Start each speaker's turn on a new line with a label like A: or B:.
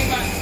A: talking about